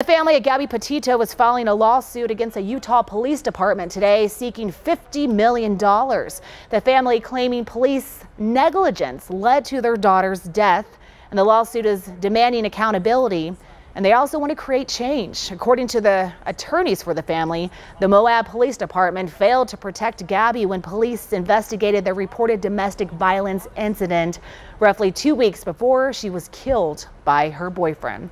The family of Gabby Petito is filing a lawsuit against the Utah Police Department today seeking $50 million. The family claiming police negligence led to their daughter's death and the lawsuit is demanding accountability and they also want to create change. According to the attorneys for the family, the Moab Police Department failed to protect Gabby when police investigated the reported domestic violence incident roughly two weeks before she was killed by her boyfriend.